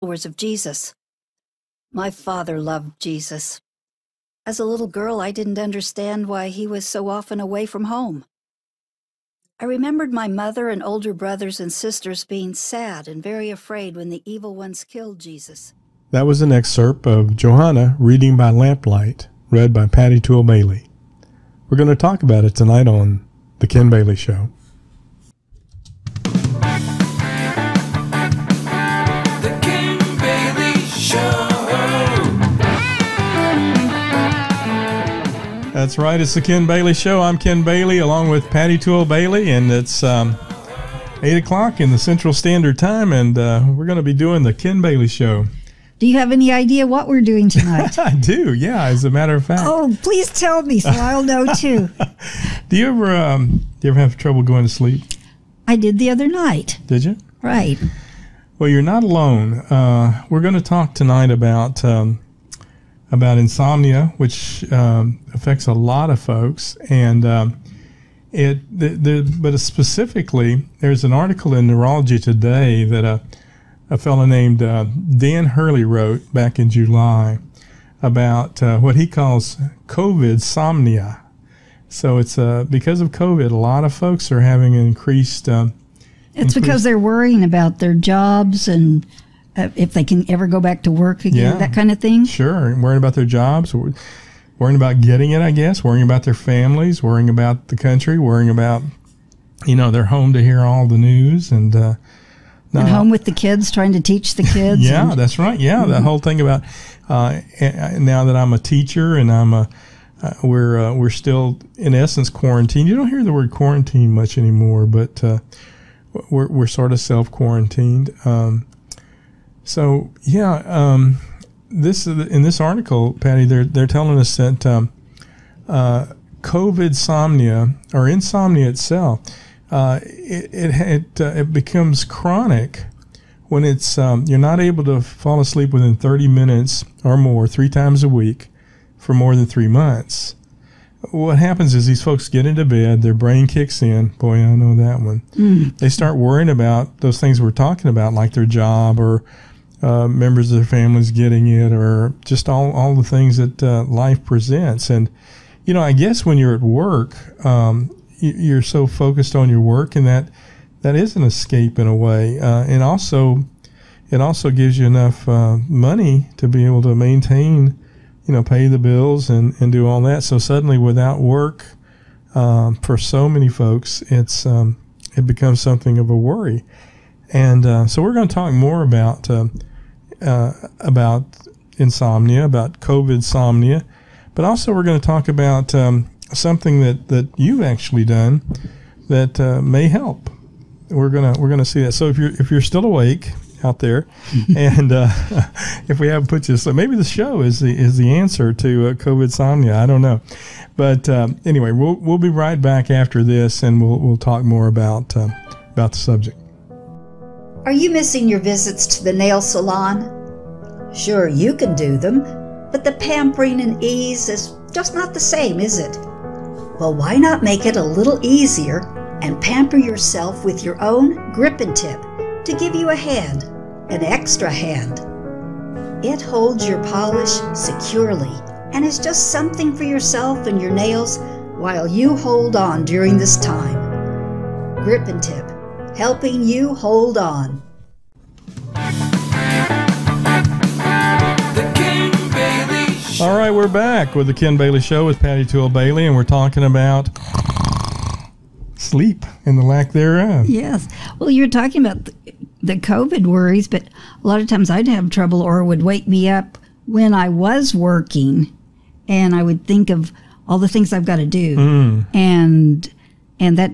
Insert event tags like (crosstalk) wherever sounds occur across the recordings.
followers of Jesus. My father loved Jesus. As a little girl, I didn't understand why he was so often away from home. I remembered my mother and older brothers and sisters being sad and very afraid when the evil ones killed Jesus. That was an excerpt of Johanna reading by lamplight, read by Patty Toole Bailey. We're going to talk about it tonight on The Ken Bailey Show. That's right. It's the Ken Bailey Show. I'm Ken Bailey along with Patty Tool Bailey, and it's um, 8 o'clock in the Central Standard Time, and uh, we're going to be doing the Ken Bailey Show. Do you have any idea what we're doing tonight? (laughs) I do, yeah, as a matter of fact. oh, please tell me so I'll know too. (laughs) Do you ever um, do you ever have trouble going to sleep? I did the other night. Did you? Right. Well, you're not alone. Uh, we're going to talk tonight about um, about insomnia, which um, affects a lot of folks, and um, it. The, the, but specifically, there's an article in Neurology Today that a a fellow named uh, Dan Hurley wrote back in July about uh, what he calls COVID somnia. So it's uh, because of COVID, a lot of folks are having increased. Uh, It's because they're worrying about their jobs and uh, if they can ever go back to work again, Yeah. that kind of thing. Sure, worrying about their jobs, worrying about getting it, I guess, worrying about their families, worrying about the country, worrying about, you know, they're home to hear all the news and. Uh, And now- home with the kids, trying to teach the kids. Yeah, and- that's right. Yeah, the whole thing about uh, now that I'm a teacher and I'm a uh, we're uh, we're still in essence quarantined. You don't hear the word quarantine much anymore, but uh, we're we're sort of self quarantined. Um, so yeah, um, this in this article, Patty, they're they're telling us that um, uh, COVID somnia or insomnia itself, uh, it it it, uh, it becomes chronic when it's um, you're not able to fall asleep within 30 minutes or more three times a week for more than three months. What happens is these folks get into bed, their brain kicks in. Boy, I know that one. They start worrying about those things we're talking about, like their job or uh, members of their families getting it, or just all, all the things that uh, life presents. And, you know, I guess when you're at work, um, you, you're so focused on your work, and that that is an escape in a way. Uh, and also, it also gives you enough uh, money to be able to maintain, you know, pay the bills and, and do all that. So suddenly, without work, um, for so many folks, it's um, it becomes something of a worry. And uh, so we're going to talk more about uh, uh, about insomnia, about COVID insomnia, but also we're going to talk about um, something that, that you've actually done that uh, may help. We're gonna we're gonna see that. So if you're if you're still awake out there, (laughs) and uh, (laughs) if we haven't put you, so maybe the show is the is the answer to uh, COVID insomnia. I don't know, but um, anyway, we'll we'll be right back after this, and we'll we'll talk more about uh, about the subject. Are you missing your visits to the nail salon? Sure, you can do them, but the pampering and ease is just not the same, is it? Well, why not make it a little easier and pamper yourself with your own grip and tip to give you a hand, an extra hand? It holds your polish securely and is just something for yourself and your nails while you hold on during this time. Grip and tip, helping you hold on. The Ken Bailey Show. All right, we're back with the Ken Bailey Show with Patty Tool Bailey, and we're talking about sleep and the lack thereof. Yes. Well, you're talking about the, the COVID worries, but a lot of times I'd have trouble or it would wake me up when I was working and I would think of all the things I've got to do. Mm. And and that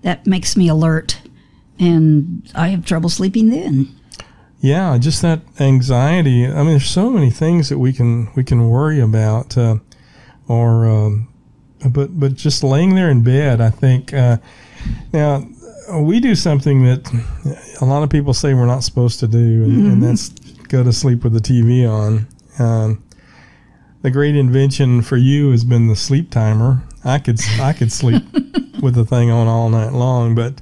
that makes me alert and I have trouble sleeping then. Yeah, just that anxiety. I mean, there's so many things that we can we can worry about, uh, or um, but but just laying there in bed. I think uh, now we do something that a lot of people say we're not supposed to do, and, and that's go to sleep with the TV on. Um, the great invention for you has been the sleep timer. I could I could sleep (laughs) with the thing on all night long, but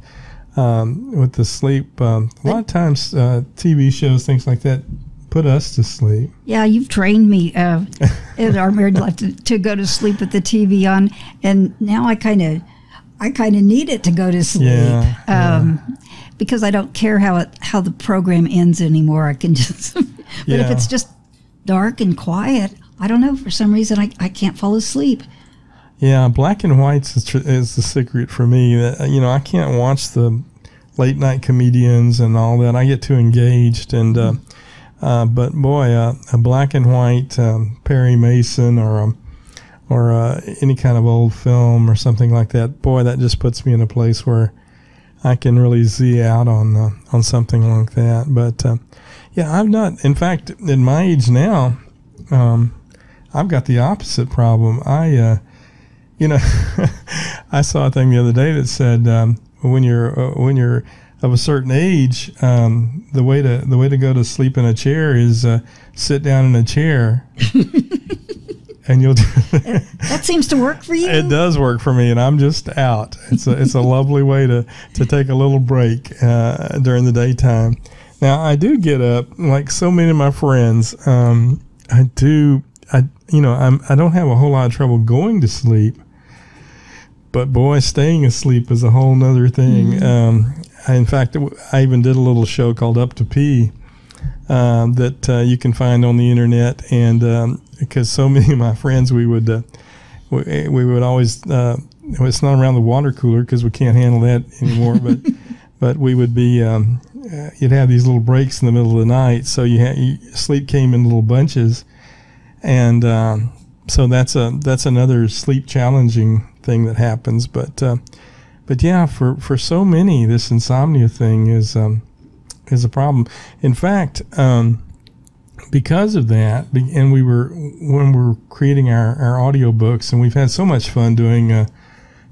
um, with the sleep, um, a lot of times uh, TV shows, things like that, put us to sleep. Yeah, you've trained me uh, (laughs) in our married life to, to go to sleep with the TV on, and now I kind of, I kind of need it to go to sleep. Yeah, um, Because I don't care how it how the program ends anymore. I can (laughs) just, but if it's just dark and quiet, I don't know. For some reason, I, I can't fall asleep. Yeah, black and whites is, tr- is the secret for me. That you know, I can't watch the late night comedians and all that. I get too engaged, and uh, uh, but boy, uh, a black and white um, Perry Mason or um, or uh, any kind of old film or something like that. Boy, that just puts me in a place where I can really z out on uh, on something like that. But uh, yeah, I'm not. In fact, in my age now, um, I've got the opposite problem. I uh, you know, (laughs) I saw a thing the other day that said um, when you're uh, when you're of a certain age, um, the way to the way to go to sleep in a chair is uh, sit down in a chair, (laughs) and you'll. (laughs) That seems to work for you. it does work for me, and I'm just out. It's a it's a lovely way to to take a little break uh, during the daytime. Now I do get up like so many of my friends. Um, I do. I you know I'm I don't have a whole lot of trouble going to sleep, but boy, staying asleep is a whole nother thing. Um, I, in fact, I even did a little show called Up to Pee um, that uh, you can find on the internet, and um, because so (laughs) many of my friends, we would uh, we, we would always uh, it's not around the water cooler because we can't handle that anymore, but (laughs) but we would be um, uh, you'd have these little breaks in the middle of the night, so you, ha- you sleep came in little bunches, and um, so that's a that's another sleep challenging thing that happens, but. Uh, but yeah, for, for so many, this insomnia thing is um, is a problem. In fact, um, because of that, and we were when we were creating our our audio books, and we've had so much fun doing uh,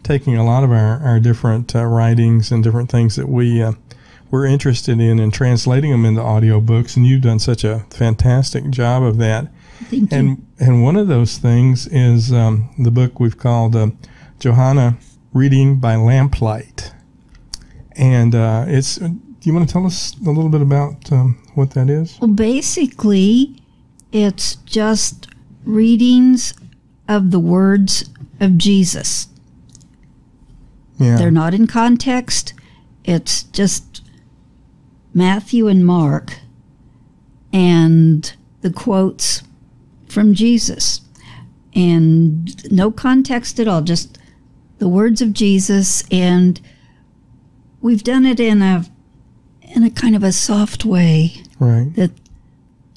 taking a lot of our our different uh, writings and different things that we uh, we're interested in and translating them into audio books. And you've done such a fantastic job of that. Thank you. And and one of those things is um, the book we've called uh, Johanna Reading by Lamplight, and uh, it's. Do you want to tell us a little bit about um, what that is? Well, basically, it's just readings of the words of Jesus. Yeah, They're not in context. It's just Matthew and Mark and the quotes from Jesus. And no context at all, just the words of Jesus. And we've done it in a in a kind of a soft way right. that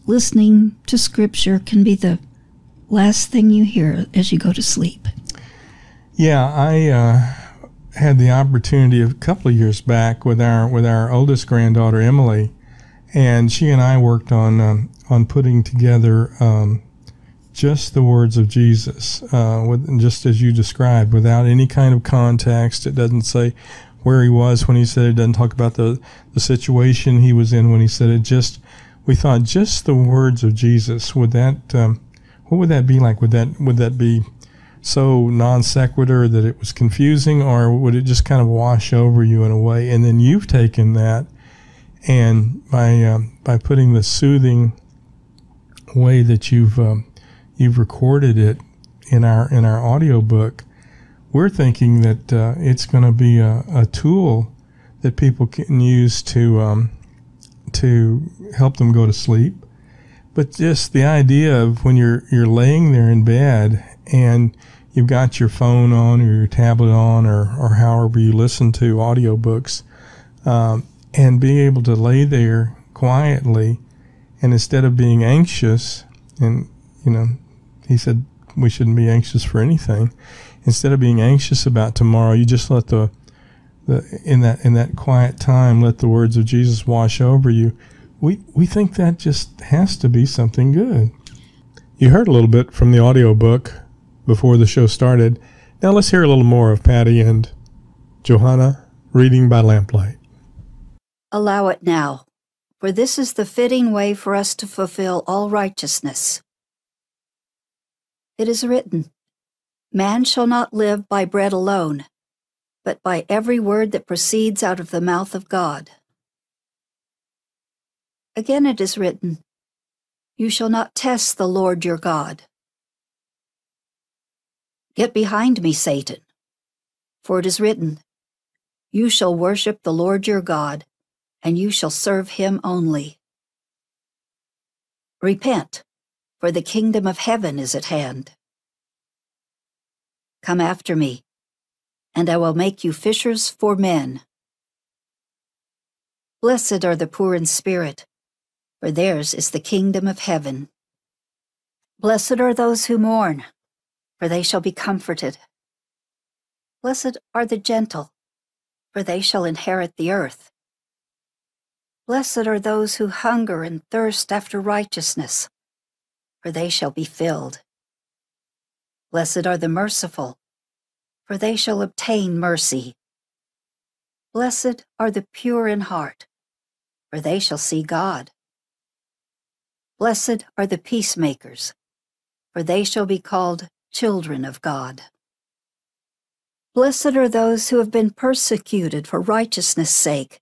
listening to scripture can be the last thing you hear as you go to sleep. Yeah, I uh, had the opportunity a couple of years back with our with our oldest granddaughter Emily, and she and I worked on um, on putting together um, just the words of Jesus, uh, with, just as you described, without any kind of context. It doesn't say where he was when he said it. it Doesn't talk about the the situation he was in when he said it. Just we thought just the words of Jesus. Would that um, what would that be like? Would that would that be so non sequitur that it was confusing, or would it just kind of wash over you in a way? And then you've taken that, and by um, by putting the soothing way that you've um, you've recorded it in our in our audio book, we're thinking that uh, it's going to be a, a tool that people can use to um, to help them go to sleep. But just the idea of when you're you're laying there in bed and you've got your phone on or your tablet on or, or however you listen to audiobooks um, and being able to lay there quietly and instead of being anxious and you know he said we shouldn't be anxious for anything instead of being anxious about tomorrow you just let the, the in that in that quiet time let the words of jesus wash over you we we think that just has to be something good you heard a little bit from the audiobook before the show started. Now let's hear a little more of Patty and Johanna reading by lamplight. Allow it now, for this is the fitting way for us to fulfill all righteousness. It is written, Man shall not live by bread alone, but by every word that proceeds out of the mouth of God. Again it is written, You shall not test the Lord your God. Get behind me, Satan. For it is written, You shall worship the Lord your God, and you shall serve him only. Repent, for the kingdom of heaven is at hand. Come after me, and I will make you fishers for men. Blessed are the poor in spirit, for theirs is the kingdom of heaven. Blessed are those who mourn, for they shall be comforted. Blessed are the gentle, for they shall inherit the earth. Blessed are those who hunger and thirst after righteousness, for they shall be filled. Blessed are the merciful, for they shall obtain mercy. Blessed are the pure in heart, for they shall see God. Blessed are the peacemakers, for they shall be called children of God. Blessed are those who have been persecuted for righteousness' sake,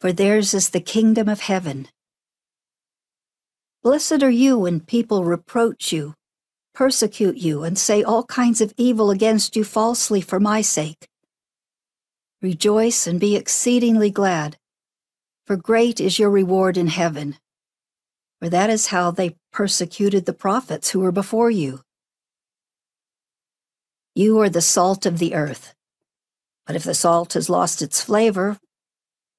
for theirs is the kingdom of heaven. Blessed are you when people reproach you, persecute you, and say all kinds of evil against you falsely for my sake. Rejoice and be exceedingly glad, for great is your reward in heaven. For that is how they persecuted the prophets who were before you. You are the salt of the earth. But if the salt has lost its flavor,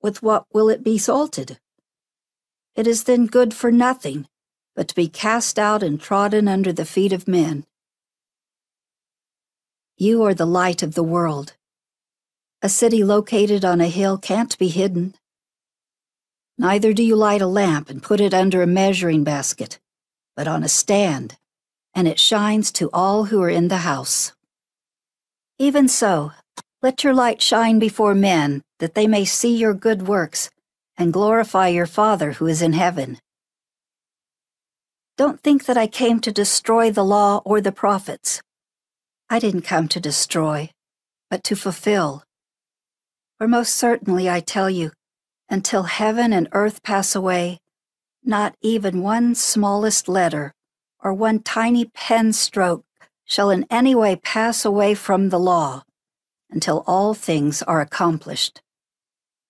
with what will it be salted? It is then good for nothing, but to be cast out and trodden under the feet of men. You are the light of the world. A city located on a hill can't be hidden. Neither do you light a lamp and put it under a measuring basket, but on a stand, and it shines to all who are in the house. Even so, let your light shine before men, that they may see your good works and glorify your Father who is in heaven. Don't think that I came to destroy the law or the prophets. I didn't come to destroy, but to fulfill. For most certainly I tell you, until heaven and earth pass away, not even one smallest letter or one tiny pen stroke shall in any way pass away from the law until all things are accomplished.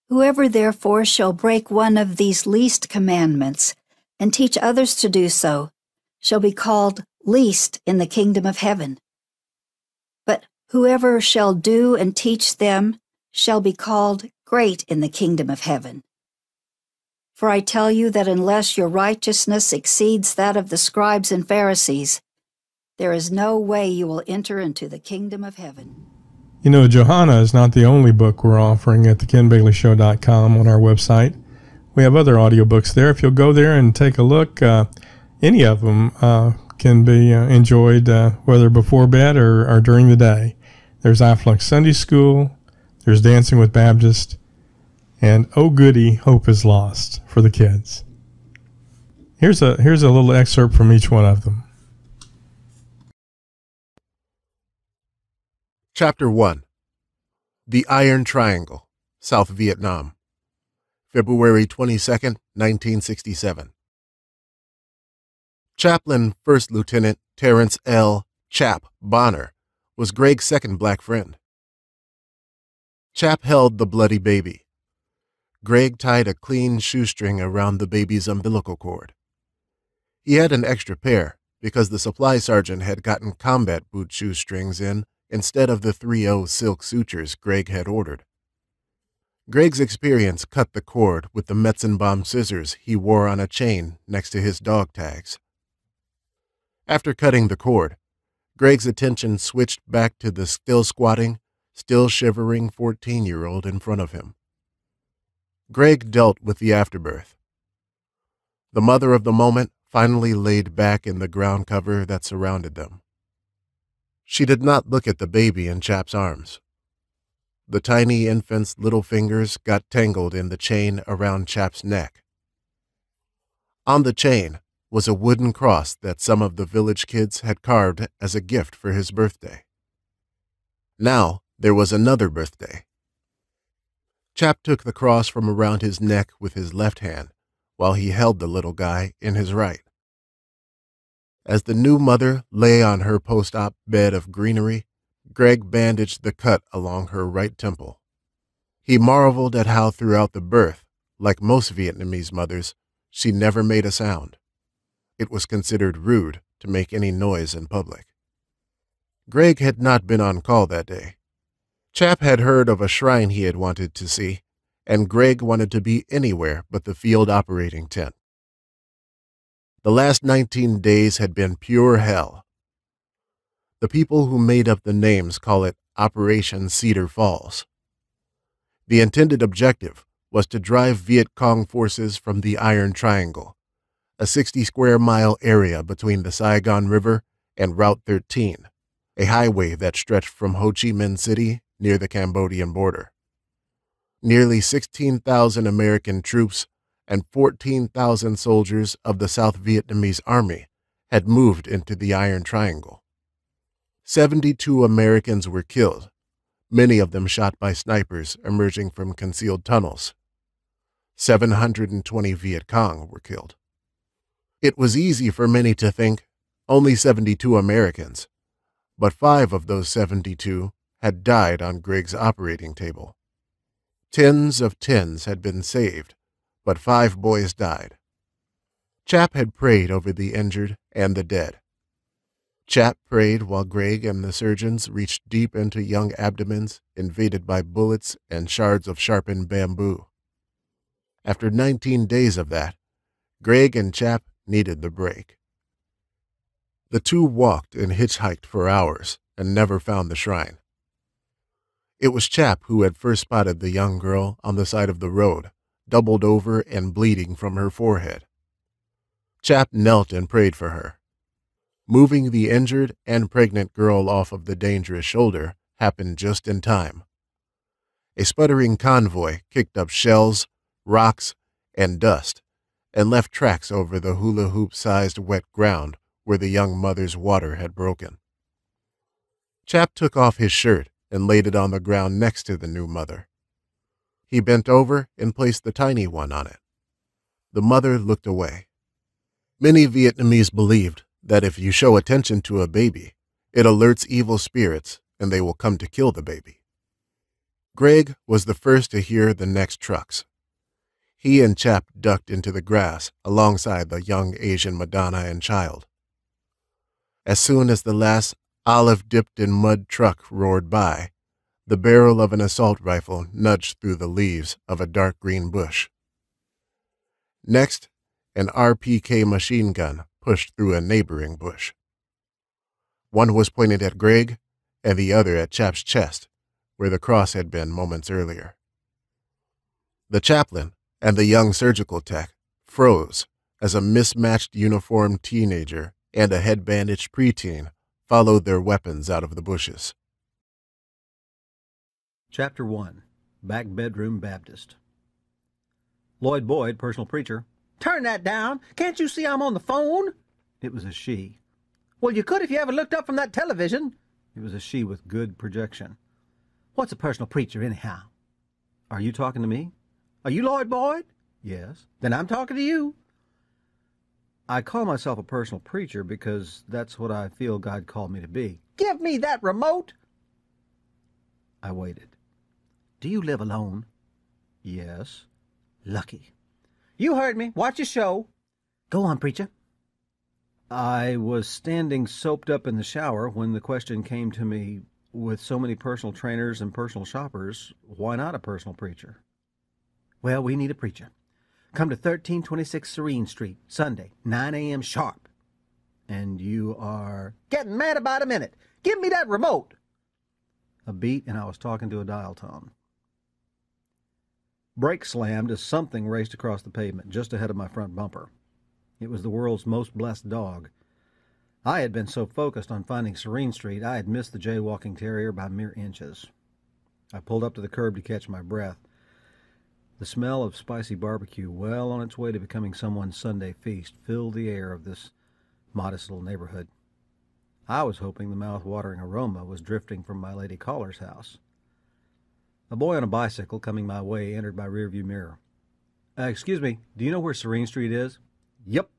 Whoever therefore shall break one of these least commandments and teach others to do so shall be called least in the kingdom of heaven. But whoever shall do and teach them shall be called great in the kingdom of heaven. For I tell you that unless your righteousness exceeds that of the scribes and Pharisees, there is no way you will enter into the kingdom of heaven. You know, Johanna is not the only book we're offering at thekenbaileyshow.com on our website. We have other audiobooks there. If you'll go there and take a look, uh, any of them uh, can be uh, enjoyed uh, whether before bed or, or during the day. There's Afflux Sunday School, there's Dancing with Baptist, and Oh Goody, Hope is Lost for the kids. Here's a here's a little excerpt from each one of them. Chapter 1 The Iron Triangle, South Vietnam, February 22, 1967. Chaplain First Lieutenant Terrence L. Chap Bonner was Greg's second black friend. Chap held the bloody baby. Greg tied a clean shoestring around the baby's umbilical cord. He had an extra pair because the supply sergeant had gotten combat boot shoestrings in instead of the 3-0 silk sutures Greg had ordered. Greg's experience cut the cord with the Metzenbaum scissors he wore on a chain next to his dog tags. After cutting the cord, Greg's attention switched back to the still squatting, still shivering 14 year old in front of him. Greg dealt with the afterbirth. The mother of the moment finally laid back in the ground cover that surrounded them. She did not look at the baby in Chap's arms. The tiny infant's little fingers got tangled in the chain around Chap's neck. On the chain was a wooden cross that some of the village kids had carved as a gift for his birthday. Now there was another birthday. Chap took the cross from around his neck with his left hand, while he held the little guy in his right. As the new mother lay on her post op bed of greenery, Greg bandaged the cut along her right temple. He marveled at how, throughout the birth, like most Vietnamese mothers, she never made a sound. It was considered rude to make any noise in public. Greg had not been on call that day. Chap had heard of a shrine he had wanted to see, and Greg wanted to be anywhere but the field operating tent. The last 19 days had been pure hell. The people who made up the names call it Operation Cedar Falls. The intended objective was to drive Viet Cong forces from the Iron Triangle, a 60 square mile area between the Saigon River and Route 13, a highway that stretched from Ho Chi Minh City near the Cambodian border. Nearly 16,000 American troops and 14,000 soldiers of the South Vietnamese Army had moved into the Iron Triangle. 72 Americans were killed, many of them shot by snipers emerging from concealed tunnels. 720 Viet Cong were killed. It was easy for many to think only 72 Americans, but five of those 72 had died on Greg's operating table. Tens of tens had been saved, but five boys died. Chap had prayed over the injured and the dead. Chap prayed while Greg and the surgeons reached deep into young abdomens invaded by bullets and shards of sharpened bamboo. After 19 days of that, Greg and Chap needed the break. The two walked and hitchhiked for hours and never found the shrine. It was Chap who had first spotted the young girl on the side of the road, doubled over and bleeding from her forehead. Chap knelt and prayed for her. Moving the injured and pregnant girl off of the dangerous shoulder happened just in time. A sputtering convoy kicked up shells, rocks, and dust and left tracks over the hula hoop sized wet ground where the young mother's water had broken. Chap took off his shirt and laid it on the ground next to the new mother. He bent over and placed the tiny one on it. The mother looked away. Many Vietnamese believed that if you show attention to a baby, it alerts evil spirits and they will come to kill the baby. Greg was the first to hear the next trucks. He and Chap ducked into the grass alongside the young Asian Madonna and child. As soon as the last olive dipped in mud truck roared by, the barrel of an assault rifle nudged through the leaves of a dark green bush. Next, an RPK machine gun pushed through a neighboring bush. One was pointed at Greg, and the other at Chap's chest, where the cross had been moments earlier. The chaplain and the young surgical tech froze as a mismatched uniformed teenager and a head bandaged preteen followed their weapons out of the bushes. Chapter 1 Back Bedroom Baptist Lloyd Boyd, personal preacher. Turn that down. Can't you see I'm on the phone? It was a she. Well, you could if you ever looked up from that television. It was a she with good projection. What's a personal preacher, anyhow? Are you talking to me? Are you Lloyd Boyd? Yes. Then I'm talking to you. I call myself a personal preacher because that's what I feel God called me to be. Give me that remote! I waited. Do you live alone? Yes. Lucky. You heard me. Watch your show. Go on, preacher. I was standing soaped up in the shower when the question came to me with so many personal trainers and personal shoppers, why not a personal preacher? Well, we need a preacher. Come to 1326 Serene Street, Sunday, 9 a.m. sharp. And you are getting mad about a minute. Give me that remote. A beat, and I was talking to a dial tone. Brake slammed as something raced across the pavement just ahead of my front bumper. It was the world's most blessed dog. I had been so focused on finding Serene Street, I had missed the jaywalking terrier by mere inches. I pulled up to the curb to catch my breath. The smell of spicy barbecue, well on its way to becoming someone's Sunday feast, filled the air of this modest little neighborhood. I was hoping the mouth-watering aroma was drifting from my lady caller's house. A boy on a bicycle coming my way entered my rearview mirror. Uh, excuse me, do you know where Serene Street is? Yep.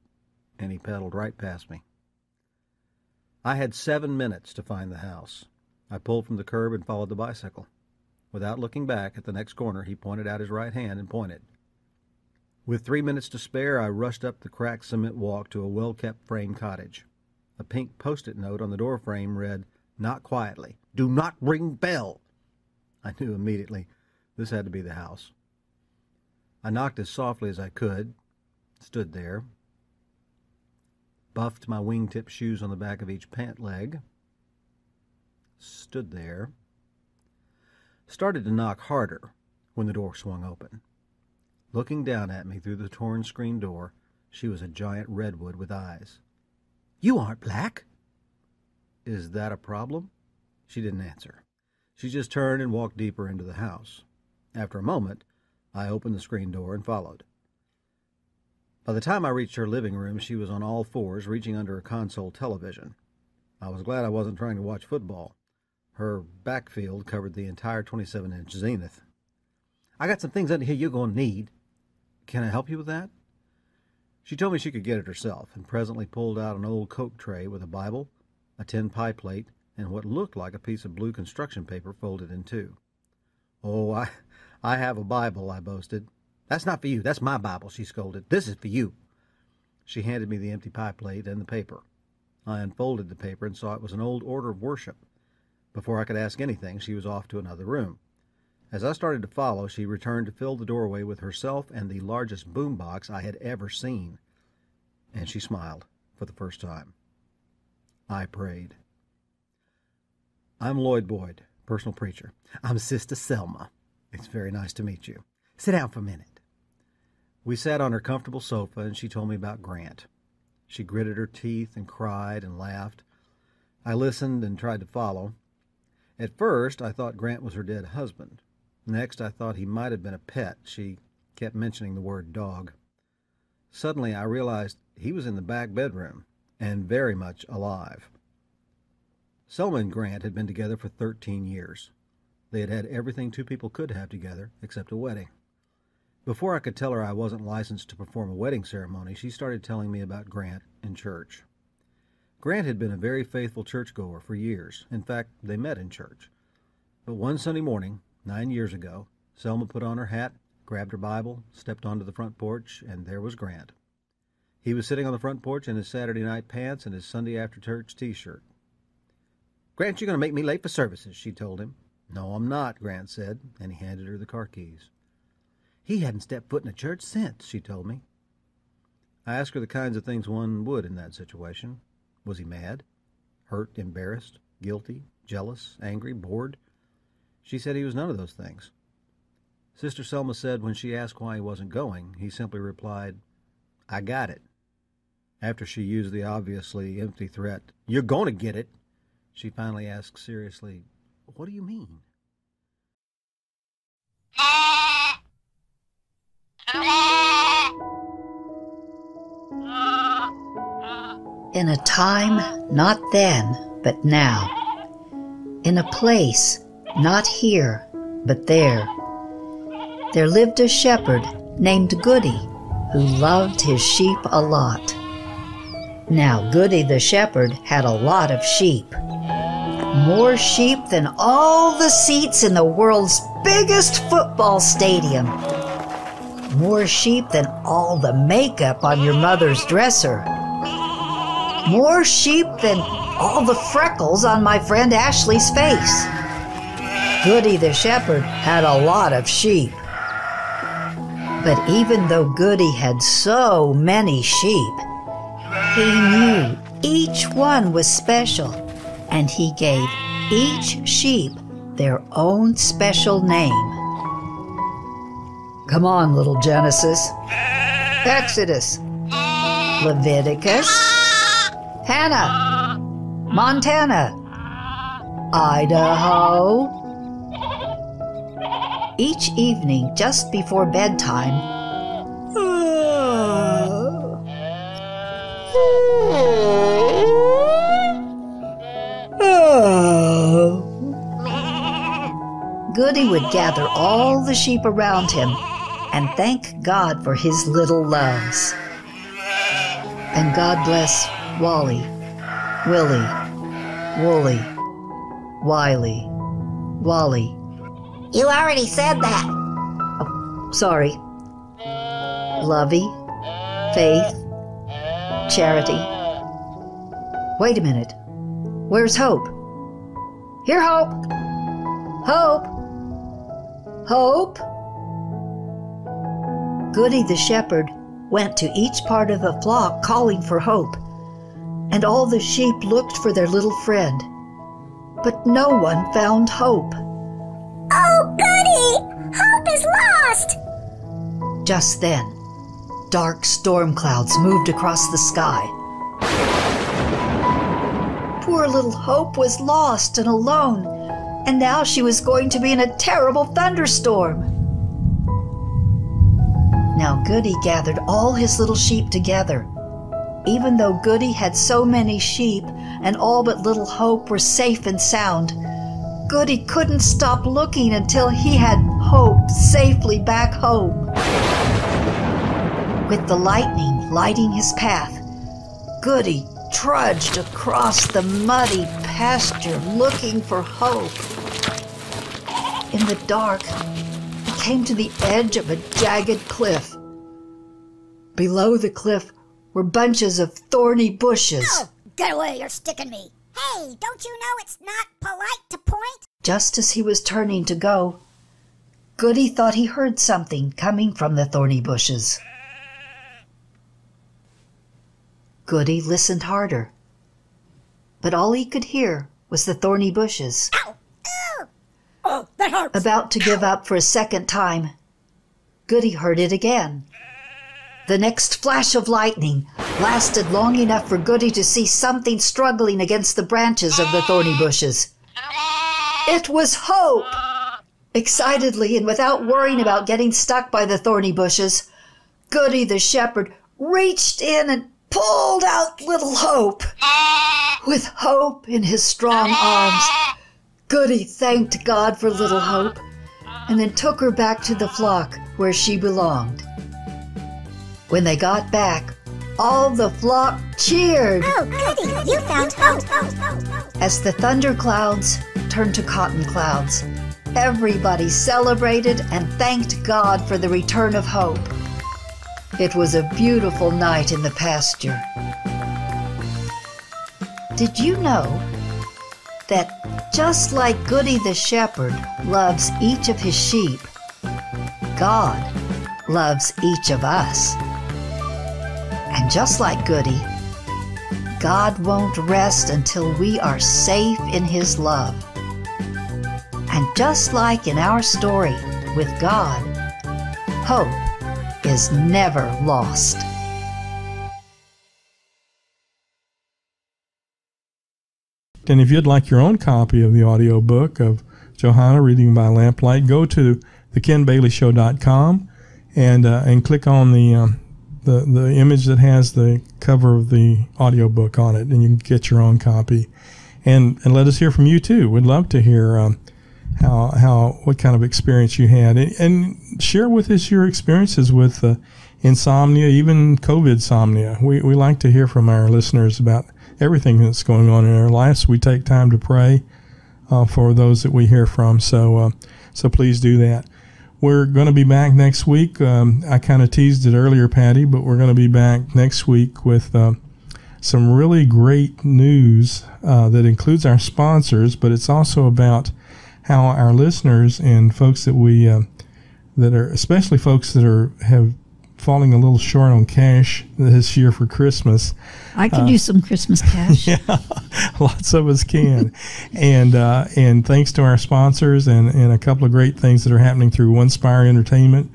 And he pedaled right past me. I had seven minutes to find the house. I pulled from the curb and followed the bicycle. Without looking back, at the next corner, he pointed out his right hand and pointed. With three minutes to spare, I rushed up the cracked cement walk to a well kept frame cottage. A pink post it note on the door frame read, Not quietly. Do not ring bell. I knew immediately this had to be the house. I knocked as softly as I could, stood there, buffed my wingtip shoes on the back of each pant leg, stood there, started to knock harder when the door swung open. Looking down at me through the torn screen door, she was a giant redwood with eyes. You aren't black. Is that a problem? She didn't answer. She just turned and walked deeper into the house. After a moment, I opened the screen door and followed. By the time I reached her living room, she was on all fours, reaching under a console television. I was glad I wasn't trying to watch football. Her backfield covered the entire 27 inch zenith. I got some things under here you're going to need. Can I help you with that? She told me she could get it herself, and presently pulled out an old Coke tray with a Bible, a tin pie plate, and what looked like a piece of blue construction paper folded in two. Oh, I, I have a Bible, I boasted. That's not for you. That's my Bible, she scolded. This is for you. She handed me the empty pie plate and the paper. I unfolded the paper and saw it was an old order of worship. Before I could ask anything, she was off to another room. As I started to follow, she returned to fill the doorway with herself and the largest boom box I had ever seen. And she smiled for the first time. I prayed. I'm Lloyd Boyd, personal preacher. I'm Sister Selma. It's very nice to meet you. Sit down for a minute. We sat on her comfortable sofa and she told me about Grant. She gritted her teeth and cried and laughed. I listened and tried to follow. At first, I thought Grant was her dead husband. Next, I thought he might have been a pet. She kept mentioning the word dog. Suddenly, I realized he was in the back bedroom and very much alive. Selma and Grant had been together for 13 years. They had had everything two people could have together except a wedding. Before I could tell her I wasn't licensed to perform a wedding ceremony, she started telling me about Grant in church. Grant had been a very faithful churchgoer for years. In fact, they met in church. But one Sunday morning, nine years ago, Selma put on her hat, grabbed her Bible, stepped onto the front porch, and there was Grant. He was sitting on the front porch in his Saturday night pants and his Sunday after church t shirt. Grant, you're going to make me late for services, she told him. No, I'm not, Grant said, and he handed her the car keys. He hadn't stepped foot in a church since, she told me. I asked her the kinds of things one would in that situation. Was he mad? Hurt, embarrassed, guilty, jealous, angry, bored? She said he was none of those things. Sister Selma said when she asked why he wasn't going, he simply replied, I got it. After she used the obviously empty threat, You're going to get it, she finally asks seriously, What do you mean? In a time not then, but now. In a place not here, but there. There lived a shepherd named Goody who loved his sheep a lot. Now, Goody the shepherd had a lot of sheep. More sheep than all the seats in the world's biggest football stadium. More sheep than all the makeup on your mother's dresser. More sheep than all the freckles on my friend Ashley's face. Goody the shepherd had a lot of sheep. But even though Goody had so many sheep, he knew each one was special, and he gave each sheep their own special name. Come on, little Genesis. Exodus. Leviticus. Hannah. Montana. Idaho. Each evening, just before bedtime, Goody would gather all the sheep around him and thank God for his little loves. And God bless Wally, Willie, Woolly, Wiley, Wally. You already said that. Sorry. Lovey, Faith, Charity. Wait a minute. Where's Hope? Here, Hope! Hope! Hope! Goody the shepherd went to each part of the flock calling for Hope, and all the sheep looked for their little friend. But no one found Hope. Oh, goody! Hope is lost! Just then, dark storm clouds moved across the sky. Poor little Hope was lost and alone, and now she was going to be in a terrible thunderstorm. Now Goody gathered all his little sheep together. Even though Goody had so many sheep and all but little Hope were safe and sound, Goody couldn't stop looking until he had Hope safely back home. With the lightning lighting his path, Goody trudged across the muddy pasture looking for Hope. In the dark, he came to the edge of a jagged cliff. Below the cliff were bunches of thorny bushes. Oh, get away, you're sticking me. Hey, don't you know it's not polite to point? Just as he was turning to go, Goody thought he heard something coming from the thorny bushes. Goody listened harder, but all he could hear was the thorny bushes. Ow! Ow! Oh, that hurts. About to give up for a second time, Goody heard it again. The next flash of lightning lasted long enough for Goody to see something struggling against the branches of the thorny bushes. It was Hope! Excitedly and without worrying about getting stuck by the thorny bushes, Goody the shepherd reached in and pulled out little Hope. With Hope in his strong arms, Goody thanked God for little Hope and then took her back to the flock where she belonged. When they got back, all the flock cheered Oh, goody, you found hope. as the thunder clouds turned to cotton clouds. Everybody celebrated and thanked God for the return of hope. It was a beautiful night in the pasture. Did you know that just like Goody the shepherd loves each of his sheep, God loves each of us? And just like Goody, God won't rest until we are safe in His love. And just like in our story with God, hope is never lost. And if you'd like your own copy of the audiobook of Johanna reading by lamplight, go to thekenbaileyshow.com and uh, and click on the um, the the image that has the cover of the audiobook on it, and you can get your own copy. And and let us hear from you too. We'd love to hear um, how how what kind of experience you had, and, and share with us your experiences with uh, insomnia, even COVID insomnia. We we like to hear from our listeners about everything that's going on in our lives. We take time to pray uh, for those that we hear from. So uh, so please do that. We're going to be back next week. Um, I kind of teased it earlier, Patty, but we're going to be back next week with uh, some really great news uh, that includes our sponsors, but it's also about how our listeners and folks that we uh, that are, especially folks that are have falling a little short on cash this year for Christmas. I could use some Christmas cash. (laughs) yeah, Lots of us can, and uh, and thanks to our sponsors and, and a couple of great things that are happening through One Spire Entertainment,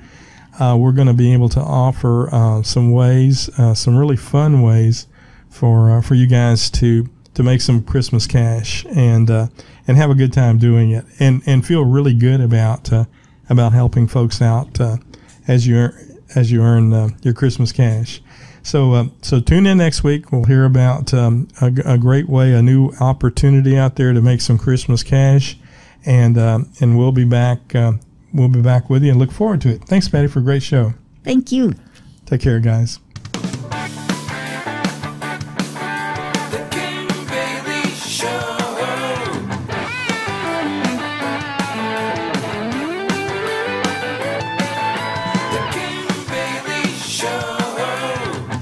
uh, we're going to be able to offer uh, some ways, uh, some really fun ways for uh, for you guys to to make some Christmas cash and uh, and have a good time doing it, and and feel really good about uh, about helping folks out uh, as you as you earn uh, your Christmas cash. So, uh, so tune in next week. We'll hear about um, a, a great way, a new opportunity out there to make some Christmas cash, and um, and we'll be back. Uh, we'll be back with you and look forward to it. Thanks, Patty, for a great show. Thank you. Take care, guys.